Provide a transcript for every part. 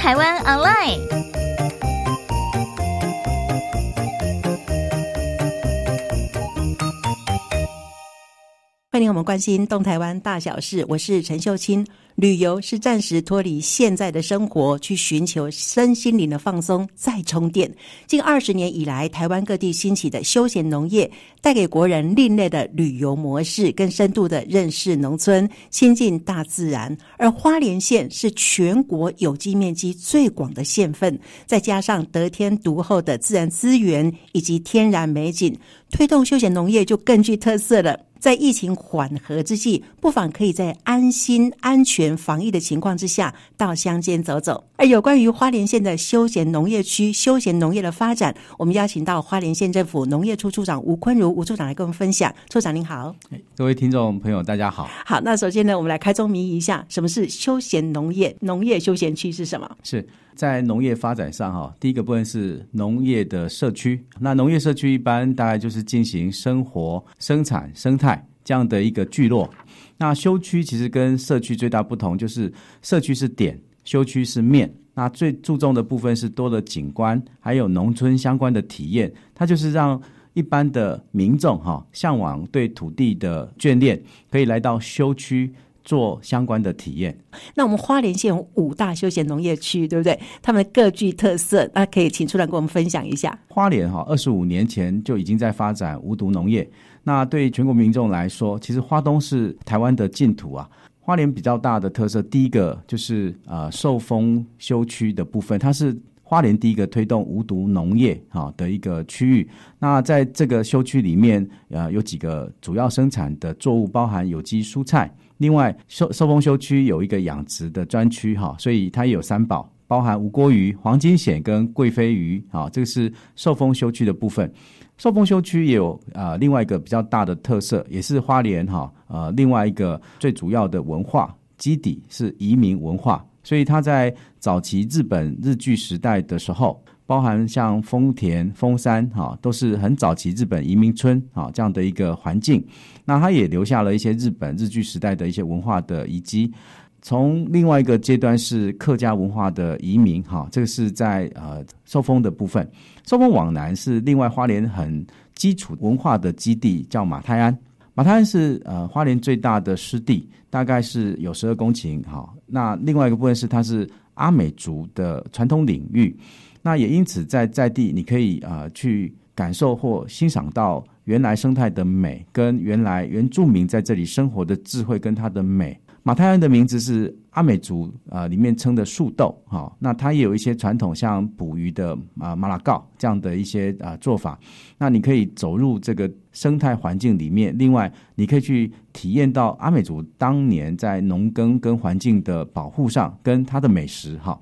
台湾 Online。欢迎我们关心东台湾大小事，我是陈秀清。旅游是暂时脱离现在的生活，去寻求身心灵的放松，再充电。近二十年以来，台湾各地兴起的休闲农业，带给国人另类的旅游模式，更深度的认识农村，亲近大自然。而花莲县是全国有机面积最广的县份，再加上得天独厚的自然资源以及天然美景，推动休闲农业就更具特色了。在疫情缓和之际，不妨可以在安心、安全、防疫的情况之下，到乡间走走。而有关于花莲县的休闲农业区、休闲农业的发展，我们邀请到花莲县政府农业处处长吴坤如吴处长来跟我们分享。处长您好，各位听众朋友大家好。好，那首先呢，我们来开宗明义一下，什么是休闲农业？农业休闲区是什么？是。在农业发展上，哈，第一个部分是农业的社区。那农业社区一般大概就是进行生活、生产、生态这样的一个聚落。那休区其实跟社区最大不同就是，社区是点，休区是面。那最注重的部分是多的景观，还有农村相关的体验。它就是让一般的民众哈向往对土地的眷恋，可以来到休区。做相关的体验。那我们花莲县有五大休闲农业区，对不对？他们各具特色，那可以请出来跟我们分享一下。花莲哈，二十五年前就已经在发展无毒农业。那对全国民众来说，其实花东是台湾的净土啊。花莲比较大的特色，第一个就是呃受风休区的部分，它是花莲第一个推动无毒农业哈的一个区域。那在这个休区里面，呃有几个主要生产的作物，包含有机蔬菜。另外，寿寿丰休区有一个养殖的专区哈，所以它也有三宝，包含无锅鱼、黄金蚬跟贵妃鱼啊，这个是受丰休区的部分。受丰休区也有啊，另外一个比较大的特色，也是花莲哈呃另外一个最主要的文化基底是移民文化，所以它在早期日本日据时代的时候。包含像丰田、丰山，哈，都是很早期日本移民村啊这样的一个环境。那它也留下了一些日本日据时代的一些文化的遗迹。从另外一个阶段是客家文化的移民，哈，这个是在呃受封的部分。受封往南是另外花莲很基础文化的基地，叫马太安。马太安是呃花莲最大的湿地，大概是有十二公顷，哈。那另外一个部分是它是阿美族的传统领域。那也因此，在在地你可以啊去感受或欣赏到原来生态的美，跟原来原住民在这里生活的智慧跟它的美。马太安的名字是阿美族啊里面称的树豆哈，那它也有一些传统，像捕鱼的啊马拉告这样的一些啊做法。那你可以走入这个生态环境里面，另外你可以去体验到阿美族当年在农耕跟环境的保护上，跟它的美食哈。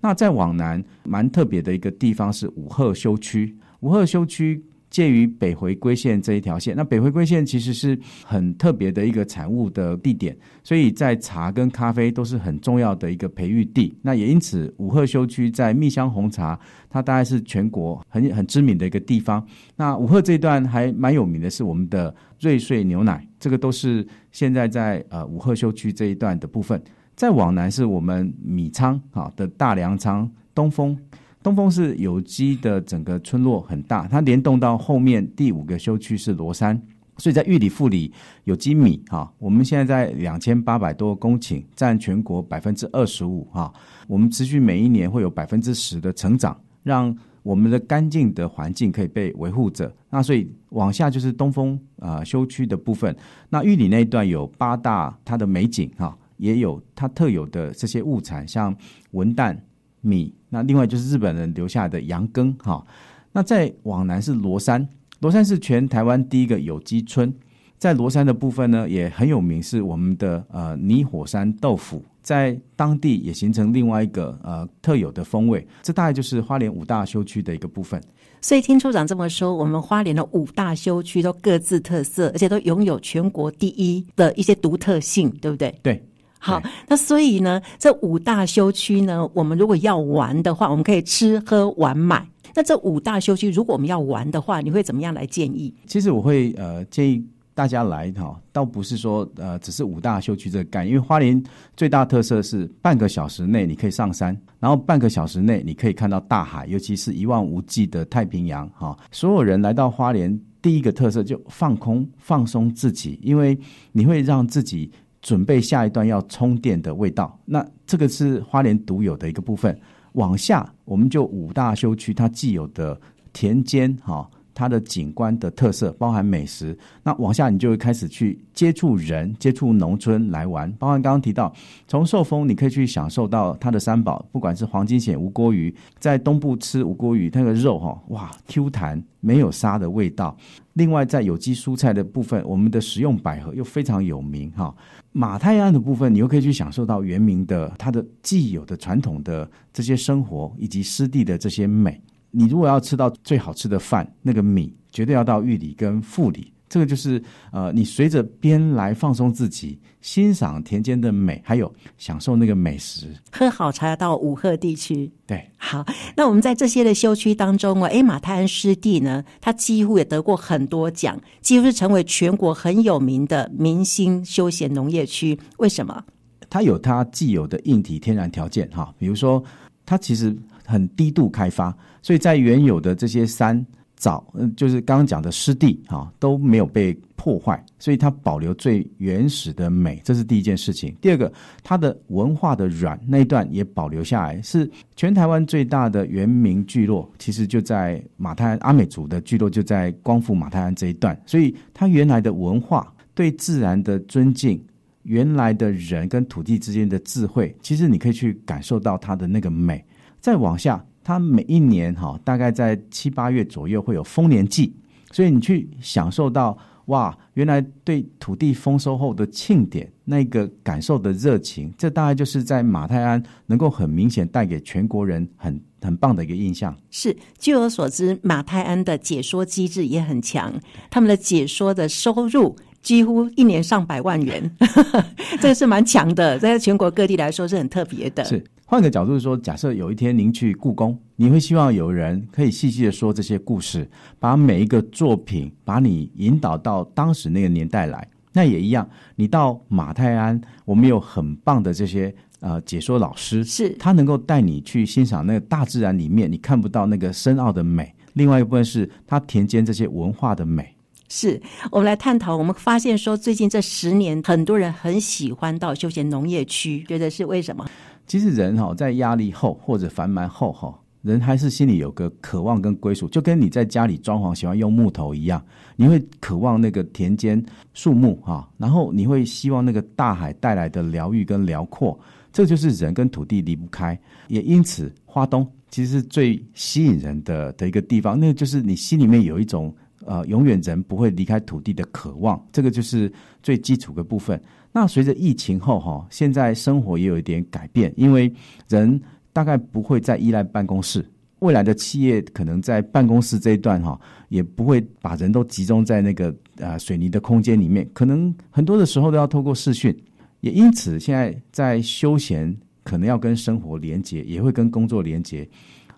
那再往南，蛮特别的一个地方是五鹤休区。五鹤休区介于北回归线这一条线。那北回归线其实是很特别的一个产物的地点，所以在茶跟咖啡都是很重要的一个培育地。那也因此，五鹤休区在蜜香红茶，它大概是全国很很知名的一个地方。那五鹤这一段还蛮有名的是我们的瑞穗牛奶，这个都是现在在呃五鹤休区这一段的部分。再往南是我们米仓啊的大粮仓东风，东风是有机的，整个村落很大，它联动到后面第五个休区是罗山，所以在玉里富里有机米哈，我们现在在两千八百多公顷，占全国百分之二十五哈，我们持续每一年会有百分之十的成长，让我们的干净的环境可以被维护着。那所以往下就是东风啊休区的部分，那玉里那一段有八大它的美景哈。也有它特有的这些物产，像文旦、米。那另外就是日本人留下的羊羹，哈。那再往南是罗山，罗山是全台湾第一个有机村。在罗山的部分呢，也很有名，是我们的呃泥火山豆腐，在当地也形成另外一个呃特有的风味。这大概就是花莲五大休区的一个部分。所以听处长这么说，我们花莲的五大休区都各自特色，而且都拥有全国第一的一些独特性，对不对？对。好，那所以呢，这五大休区呢，我们如果要玩的话，我们可以吃喝玩买。那这五大休区，如果我们要玩的话，你会怎么样来建议？其实我会呃建议大家来哈，倒不是说呃只是五大休区这个概念，因为花莲最大特色是半个小时内你可以上山，然后半个小时内你可以看到大海，尤其是一望无际的太平洋哈。所有人来到花莲，第一个特色就放空放松自己，因为你会让自己准备下一段要充电的味道。那这个是花莲独有的一个部分。往下我们就五大修区它既有的田间哈。它的景观的特色包含美食，那往下你就会开始去接触人、接触农村来玩。包含刚刚提到，从寿丰你可以去享受到它的三宝，不管是黄金蚬、无锅鱼，在东部吃无锅鱼，那个肉哈哇 Q 弹，没有沙的味道。另外在有机蔬菜的部分，我们的食用百合又非常有名哈。马太安的部分，你又可以去享受到原名的它的既有的传统的这些生活以及湿地的这些美。你如果要吃到最好吃的饭，那个米绝对要到玉里跟富里。这个就是呃，你随着边来放松自己，欣赏田间的美，还有享受那个美食。喝好茶到五鹤地区。对，好，那我们在这些的休区当中啊，哎，马太安湿地呢，它几乎也得过很多奖，几乎是成为全国很有名的明星休闲农业区。为什么？它有它既有的硬体天然条件哈，比如说它其实。很低度开发，所以在原有的这些山沼，嗯，就是刚刚讲的湿地啊，都没有被破坏，所以它保留最原始的美，这是第一件事情。第二个，它的文化的软那一段也保留下来，是全台湾最大的原民聚落，其实就在马太安阿美族的聚落就在光复马太安这一段，所以它原来的文化对自然的尊敬，原来的人跟土地之间的智慧，其实你可以去感受到它的那个美。再往下，它每一年哈，大概在七八月左右会有丰年祭，所以你去享受到哇，原来对土地丰收后的庆典那个感受的热情，这大概就是在马泰安能够很明显带给全国人很很棒的一个印象。是，据我所知，马泰安的解说机制也很强，他们的解说的收入几乎一年上百万元，这个是蛮强的，在全国各地来说是很特别的。是。换个角度说，假设有一天您去故宫，你会希望有人可以细细的说这些故事，把每一个作品把你引导到当时那个年代来。那也一样，你到马泰安，我们有很棒的这些呃解说老师，是他能够带你去欣赏那个大自然里面你看不到那个深奥的美。另外一部分是他田间这些文化的美。是我们来探讨，我们发现说最近这十年，很多人很喜欢到休闲农业区，觉得是为什么？其实人哈在压力后或者繁忙后哈，人还是心里有个渴望跟归属，就跟你在家里装潢喜欢用木头一样，你会渴望那个田间树木哈，然后你会希望那个大海带来的疗愈跟辽阔，这就是人跟土地离不开。也因此，花东其实是最吸引人的的一个地方，那就是你心里面有一种呃永远人不会离开土地的渴望，这个就是最基础的部分。那随着疫情后哈，现在生活也有一点改变，因为人大概不会再依赖办公室，未来的企业可能在办公室这一段哈，也不会把人都集中在那个呃水泥的空间里面，可能很多的时候都要透过视讯，也因此现在在休闲可能要跟生活连接，也会跟工作连接，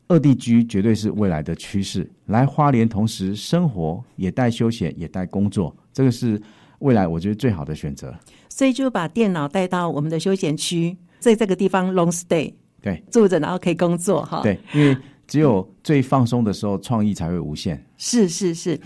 二地居绝对是未来的趋势。来花莲同时生活也带休闲也带工作，这个是。未来我觉得最好的选择，所以就把电脑带到我们的休闲区，在这个地方 long stay，对，住着然后可以工作哈。对，因为只有最放松的时候，创意才会无限。是是是。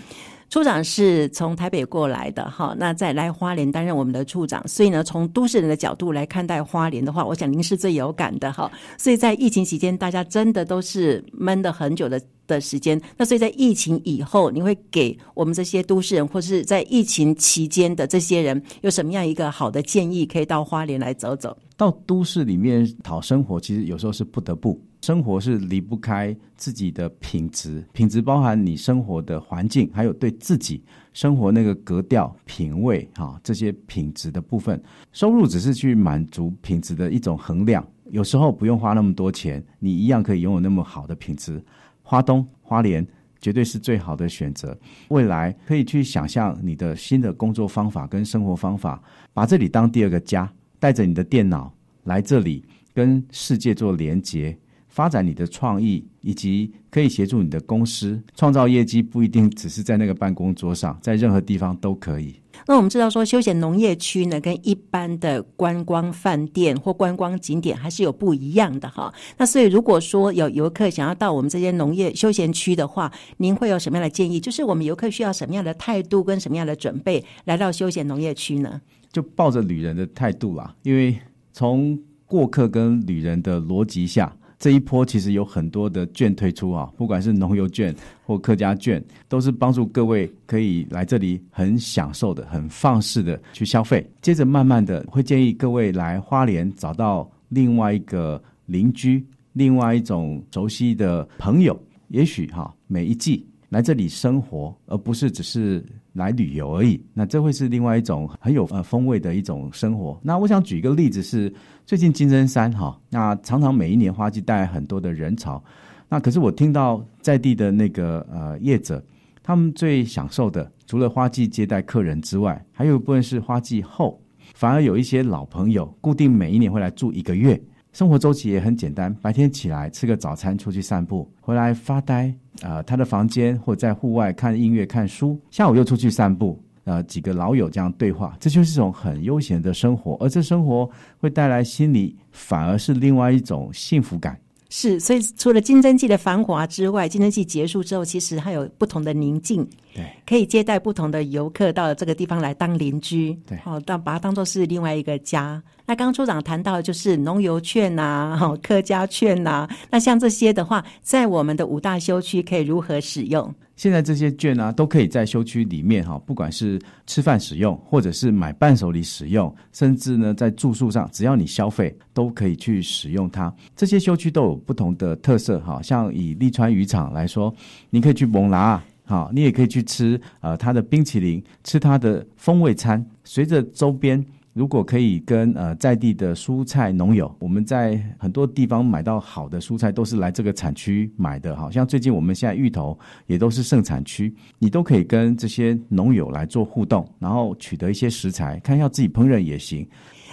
处长是从台北过来的哈，那再来花莲担任我们的处长，所以呢，从都市人的角度来看待花莲的话，我想您是最有感的哈。所以在疫情期间，大家真的都是闷了很久的的时间。那所以在疫情以后，你会给我们这些都市人，或是在疫情期间的这些人，有什么样一个好的建议，可以到花莲来走走？到都市里面讨生活，其实有时候是不得不。生活是离不开自己的品质，品质包含你生活的环境，还有对自己生活那个格调、品味哈这些品质的部分。收入只是去满足品质的一种衡量，有时候不用花那么多钱，你一样可以拥有那么好的品质。花东、花莲绝对是最好的选择。未来可以去想象你的新的工作方法跟生活方法，把这里当第二个家，带着你的电脑来这里跟世界做连接。发展你的创意，以及可以协助你的公司创造业绩，不一定只是在那个办公桌上，在任何地方都可以。那我们知道说，休闲农业区呢，跟一般的观光饭店或观光景点还是有不一样的哈。那所以，如果说有游客想要到我们这些农业休闲区的话，您会有什么样的建议？就是我们游客需要什么样的态度跟什么样的准备来到休闲农业区呢？就抱着旅人的态度啦，因为从过客跟旅人的逻辑下。这一波其实有很多的券推出啊，不管是农游券或客家券，都是帮助各位可以来这里很享受的、很放肆的去消费。接着慢慢的会建议各位来花莲找到另外一个邻居，另外一种熟悉的朋友，也许哈每一季来这里生活，而不是只是。来旅游而已，那这会是另外一种很有呃风味的一种生活。那我想举一个例子是，最近金针山哈，那常常每一年花季带来很多的人潮，那可是我听到在地的那个呃业者，他们最享受的，除了花季接待客人之外，还有一部分是花季后，反而有一些老朋友固定每一年会来住一个月。生活周期也很简单，白天起来吃个早餐，出去散步，回来发呆，啊，他的房间或在户外看音乐、看书，下午又出去散步，啊，几个老友这样对话，这就是一种很悠闲的生活，而这生活会带来心里反而是另外一种幸福感。是，所以除了金针季的繁华之外，金针季结束之后，其实还有不同的宁静，对，可以接待不同的游客到这个地方来当邻居，对，哦，当把它当做是另外一个家。那刚刚处长谈到的就是农游券呐，哈，客家券呐，那像这些的话，在我们的五大休区可以如何使用？现在这些券呢，都可以在休区里面哈，不管是吃饭使用，或者是买伴手礼使用，甚至呢在住宿上，只要你消费，都可以去使用它。这些休区都有不同的特色哈，像以利川渔场来说，你可以去蒙拉，好，你也可以去吃呃它的冰淇淋，吃它的风味餐，随着周边。如果可以跟呃在地的蔬菜农友，我们在很多地方买到好的蔬菜，都是来这个产区买的。好像最近我们现在芋头也都是盛产区，你都可以跟这些农友来做互动，然后取得一些食材，看要自己烹饪也行。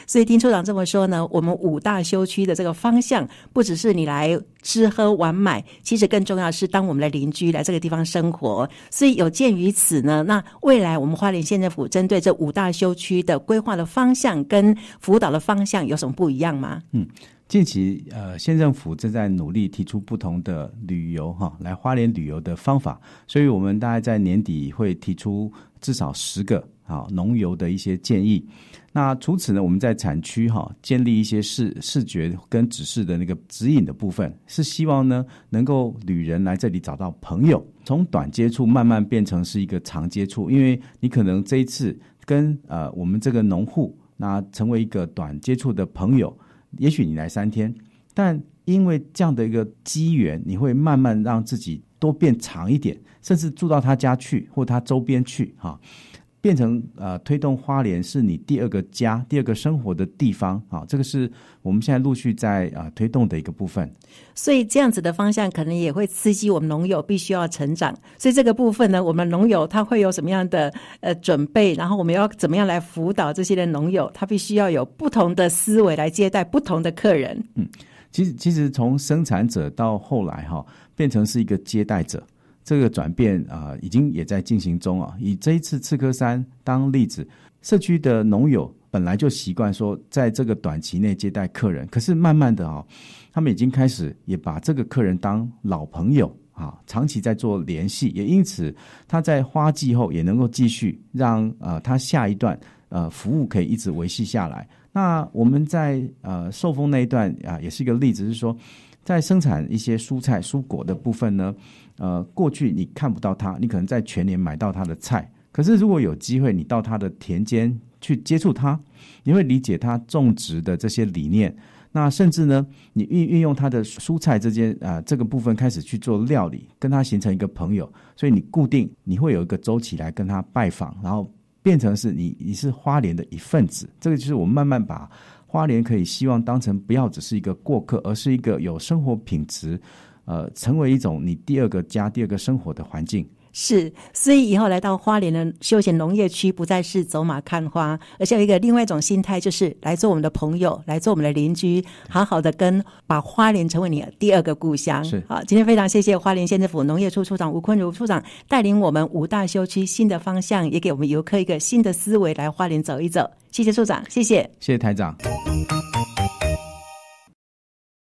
所以听处长这么说呢，我们五大休区的这个方向，不只是你来吃喝玩买，其实更重要是当我们的邻居来这个地方生活。所以有鉴于此呢，那未来我们花莲县政府针对这五大休区的规划的方向跟辅导的方向有什么不一样吗？嗯，近期呃县政府正在努力提出不同的旅游哈来花莲旅游的方法，所以我们大概在年底会提出至少十个啊农游的一些建议。那除此呢，我们在产区哈建立一些视视觉跟指示的那个指引的部分，是希望呢能够旅人来这里找到朋友，从短接触慢慢变成是一个长接触，因为你可能这一次跟呃我们这个农户那成为一个短接触的朋友，也许你来三天，但因为这样的一个机缘，你会慢慢让自己多变长一点，甚至住到他家去或他周边去哈。变成呃，推动花莲是你第二个家、第二个生活的地方啊，这个是我们现在陆续在啊推动的一个部分。所以这样子的方向可能也会刺激我们农友必须要成长。所以这个部分呢，我们农友他会有什么样的呃准备？然后我们要怎么样来辅导这些的农友？他必须要有不同的思维来接待不同的客人。嗯，其实其实从生产者到后来哈，变成是一个接待者。这个转变啊，已经也在进行中啊。以这一次刺客山当例子，社区的农友本来就习惯说，在这个短期内接待客人，可是慢慢的啊，他们已经开始也把这个客人当老朋友啊，长期在做联系，也因此他在花季后也能够继续让呃他下一段呃服务可以一直维系下来。那我们在呃受封那一段啊，也是一个例子，是说在生产一些蔬菜蔬果的部分呢。呃，过去你看不到他，你可能在全年买到他的菜。可是如果有机会，你到他的田间去接触他，你会理解他种植的这些理念。那甚至呢，你运运用他的蔬菜之间啊这个部分开始去做料理，跟他形成一个朋友。所以你固定你会有一个周期来跟他拜访，然后变成是你你是花莲的一份子。这个就是我们慢慢把花莲可以希望当成不要只是一个过客，而是一个有生活品质。呃，成为一种你第二个家、第二个生活的环境。是，所以以后来到花莲的休闲农业区，不再是走马看花，而是有一个另外一种心态，就是来做我们的朋友，来做我们的邻居，好好的跟把花莲成为你的第二个故乡。是好，今天非常谢谢花莲县政府农业处处长吴坤如处长带领我们五大休区新的方向，也给我们游客一个新的思维来花莲走一走。谢谢处长，谢谢。谢谢台长。